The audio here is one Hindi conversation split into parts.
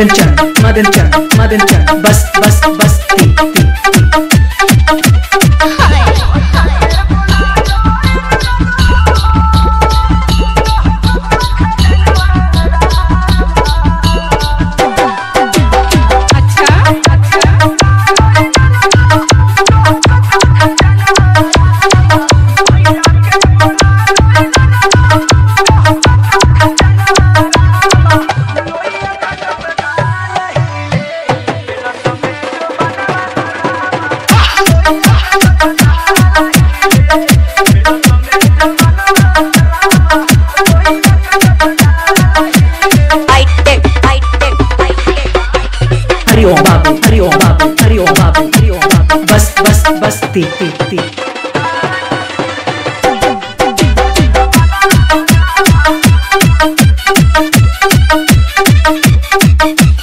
मदन चंद मदन चंद मदन चंद बस बस बस ती ती ती हरि ओम बाबू हरि ओम बाबू हरि ओम बाबू हरि ओम बाबू बस बस बस, ती ती ती।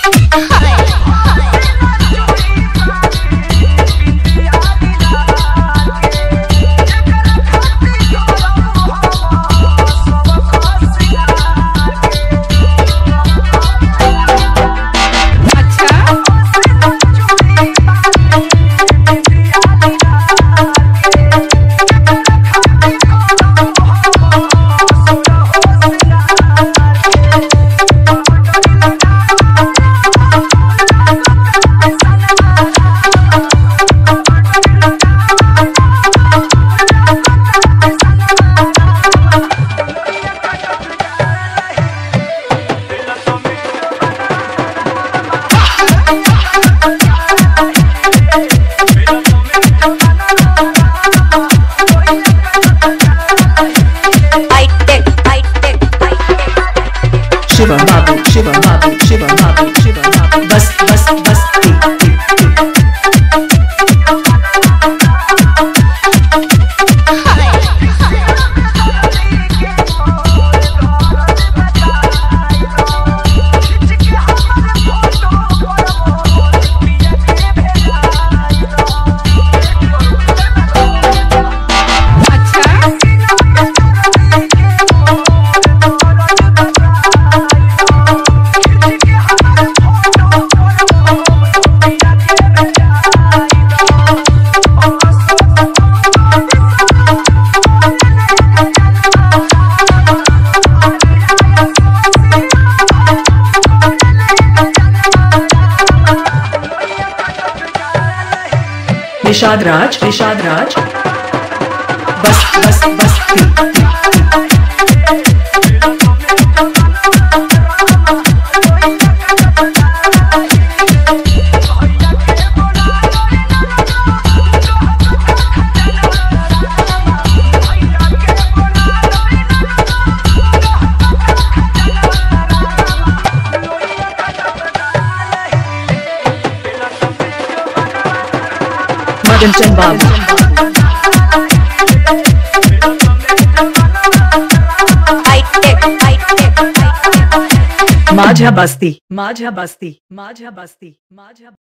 अच्छा Thank you. निषाद राज निषाद राज। बस बस बस। मदन Timbal. high-tech. बस्ती माझा बस्ती माझा बस्ती माझ्या